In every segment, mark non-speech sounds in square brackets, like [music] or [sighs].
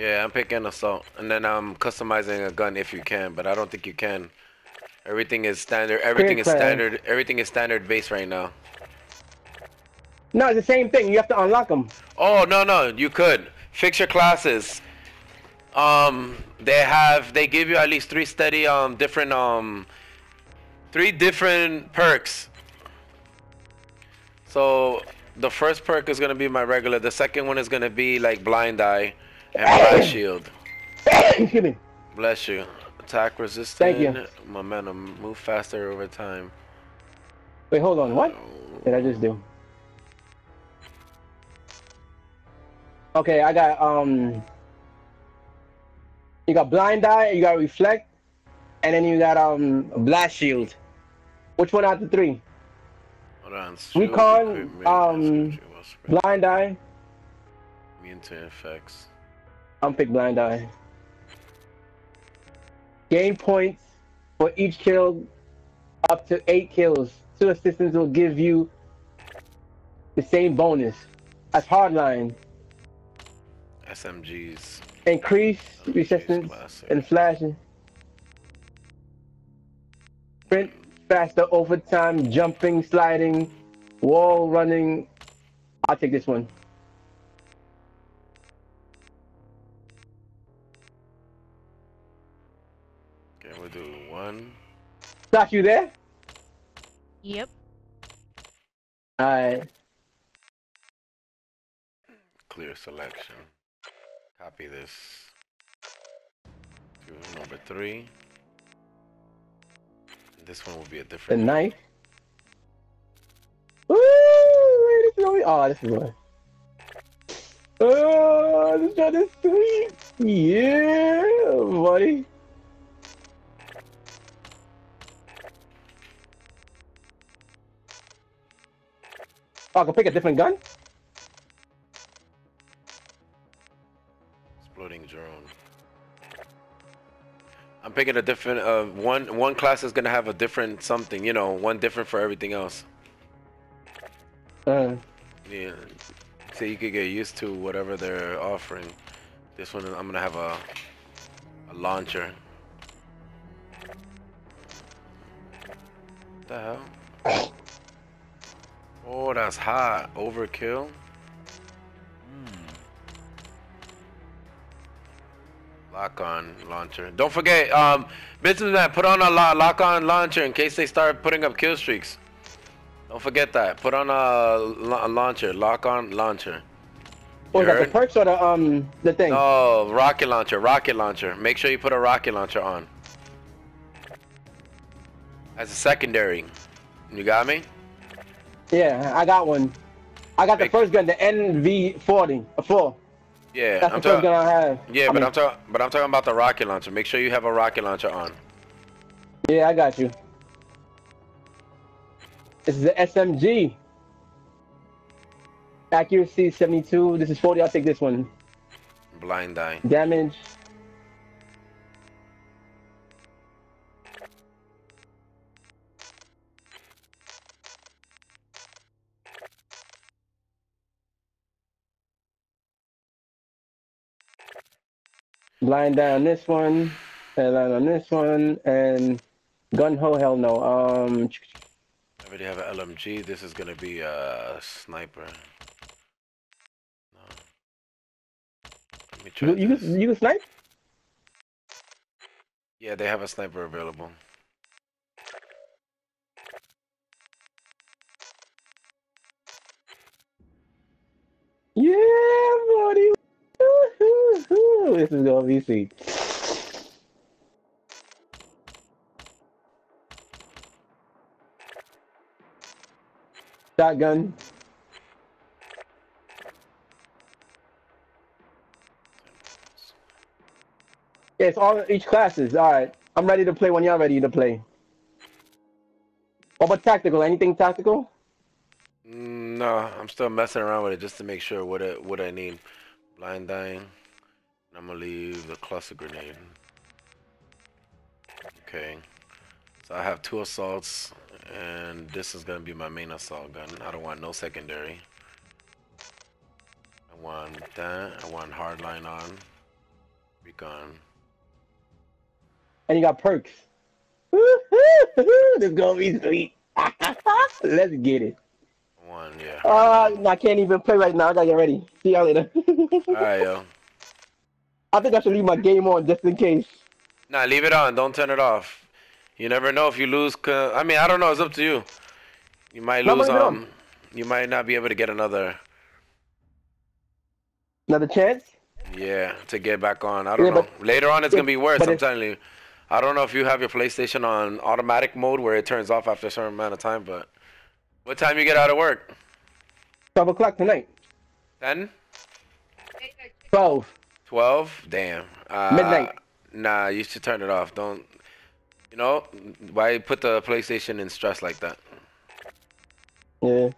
Yeah, I'm picking assault, and then I'm customizing a gun if you can, but I don't think you can. Everything is standard. Everything is Clear standard. Everything is standard base right now. No, it's the same thing. You have to unlock them. Oh no no, you could fix your classes. Um, they have they give you at least three steady um different um three different perks. So the first perk is gonna be my regular. The second one is gonna be like blind eye and blast shield. Excuse me. Bless you. Attack resistant. Thank you. Momentum. Move faster over time. Wait, hold on. What did I just do? Okay, I got um. You got blind eye. You got reflect, and then you got um blast shield. Which one out of the three? Hold on. Recon, um, description, well spread. Blind eye. Immune to effects. I'm pick blind eye. Gain points for each kill up to eight kills. Two assistants will give you the same bonus as hardline. SMGs. Increase SMGs resistance classic. and flashing. Sprint faster over time, jumping, sliding, wall running. I'll take this one. Okay, we'll do one. Josh, you there? Yep. Alright. Clear selection. Copy this. Do number three. This one will be a different. The different. knife. Woo! This is only- Oh, this is one. Oh, this shot is sweet. Yeah, buddy. Oh, I can pick a different gun? Exploding drone. I'm picking a different. Uh, one one class is gonna have a different something. You know, one different for everything else. Uh, Yeah. So you could get used to whatever they're offering. This one, I'm gonna have a a launcher. What the hell? Oh, that's hot. Overkill. Lock on launcher. Don't forget, um, businessman, put on a lo- lock on launcher in case they start putting up kill streaks. Don't forget that. Put on a, a launcher. Lock on launcher. what was that, the perks or the, um, the thing? No, rocket launcher. Rocket launcher. Make sure you put a rocket launcher on. As a secondary. You got me? Yeah, I got one. I got the first gun, the NV40, a 4. Yeah, That's I'm the first gun. I have. Yeah, I but mean, I'm talking. But I'm talking about the rocket launcher. Make sure you have a rocket launcher on. Yeah, I got you. This is the SMG. Accuracy 72. This is 40. I'll take this one. Blind eye. Damage. Blind eye on this one. Hardline on this one. And Gung-Ho, hell no. Um, I already have an LMG. This is gonna be a sniper. No. Let me try you, you, you can snipe? Yeah, they have a sniper available. This is gonna be sweet. Shotgun. Yeah, it's all each classes. All right, I'm ready to play when y'all ready to play. What about tactical? Anything tactical? Mm, No, I'm still messing around with it just to make sure what it, what I need. Blind dying. I'm gonna leave the cluster grenade. Okay. So I have two assaults, and this is gonna be my main assault gun. I don't want no secondary. I want that. I want hardline on. Recon. And you got perks. [laughs] this gonna be sweet. [laughs] Let's get it. One, yeah. Uh, I can't even play right now. I gotta get ready. See y'all later. [laughs] Alright, yo. I think I should leave my game on just in case. Nah, leave it on. Don't turn it off. You never know if you lose. I mean, I don't know. It's up to you. You might lose. Um, you might not be able to get another. Another chance? Yeah, to get back on. I don't Yeah, know. Later on, it's gonna be worse. I'm telling you. I don't know if you have your PlayStation on automatic mode where it turns off after a certain amount of time, but what time you get out of work? 12 o'clock tonight. Ten? 12. 12? Damn. Uh, Midnight. Nah, you should turn it off. Don't. You know why put the PlayStation in stress like that? Yeah.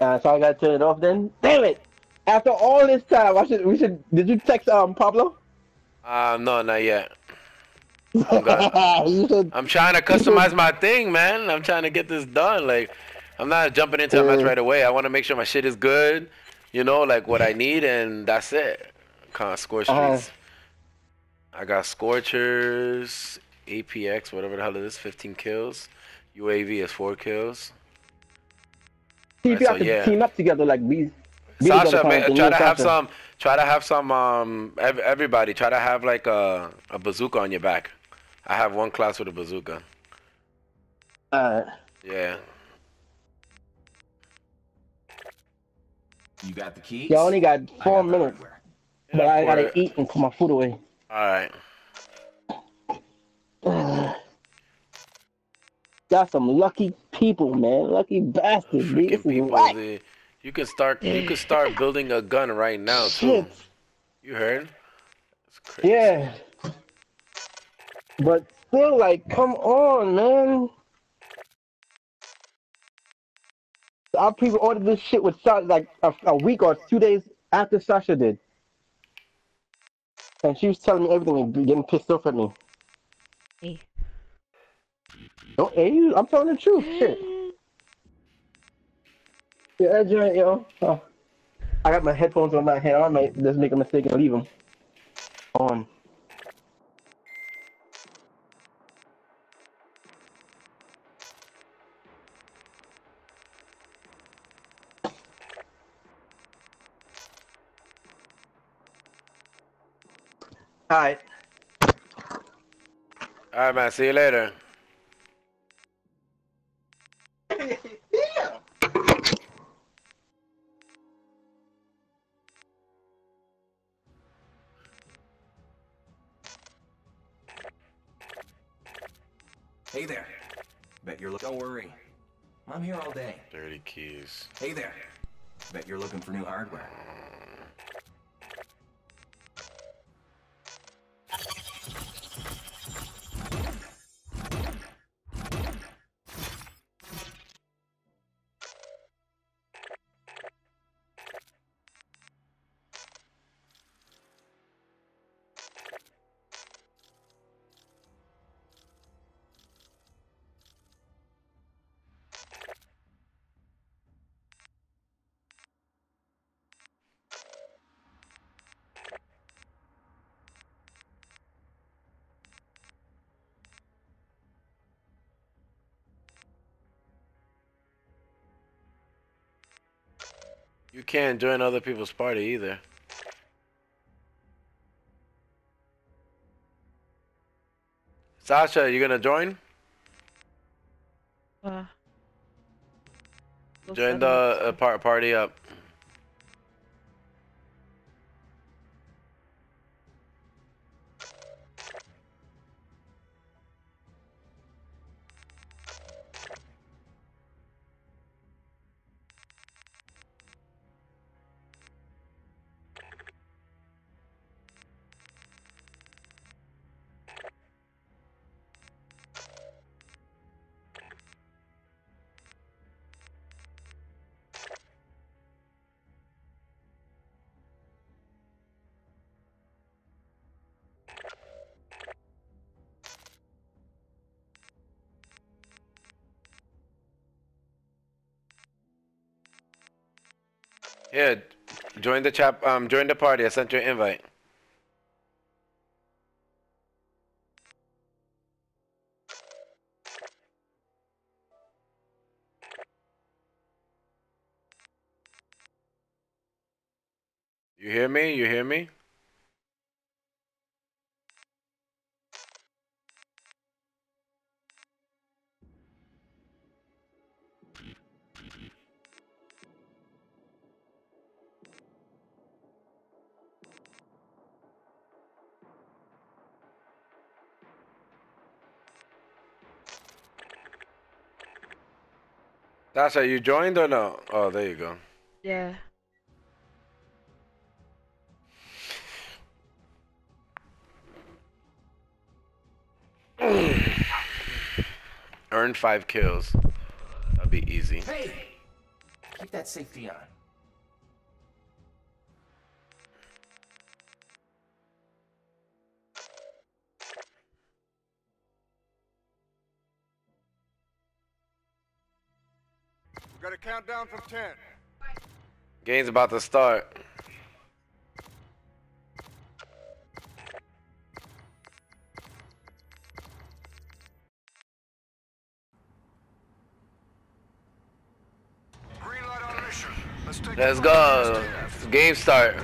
Uh, so I gotta turn it off then? Damn it! After all this time, I should, we should, did you text, um, Pablo? Uh, no, not yet. [laughs] you should, I'm trying to customize my thing, man. I'm trying to get this done. Like, I'm not jumping into a match right away. I want to make sure my shit is good. You know, like what I [laughs] need, and that's it. Kind of score Uh-huh. I got Scorchers, APX, whatever the hell it is, 15 kills. UAV is four kills. see if you Alright, have so to yeah. team up together like these. these Sasha, man, and try to and have some. Try to have some. Um, ev- everybody, try to have like a a bazooka on your back. I have one class with a bazooka. Alright. Yeah. You got the keys? Y'all only got four got minutes, hardware. But I gotta For- eat and put my food away. All right. Got [sighs] some lucky people, man. Lucky bastards. Freaking people. the- you can start. You can start [sighs] building a gun right now too. Shit. You heard? Yeah. But still, like, come on, man. Our people ordered this shit with Sasha like a, a week or two days after Sasha did. And she was telling me everything and getting pissed off at me. Hey. Don't, hey, I'm telling the truth. Shit. [gasps] Yeah, right, yo. Oh. I got my headphones on my head. I might just make a mistake and leave them on. All right. All right, man. See you later. Hey there. Bet you're look. Don't worry. I'm here all day. Dirty keys. Hey there. Bet you're looking for new hardware. You can't join other people's party either. Sasha, you gonna join? Uh, Join the uh, par- party up. Yeah, join the chap. Um, join the party. I sent you an invite. You hear me? You hear me? Dasha, you joined or no? Oh, there you go. Yeah. Earn five kills. That'll be easy. Hey! Keep that safety on. Got a countdown from 10. Game's about to start. Green light on mission. Let's take Let's go. Game start.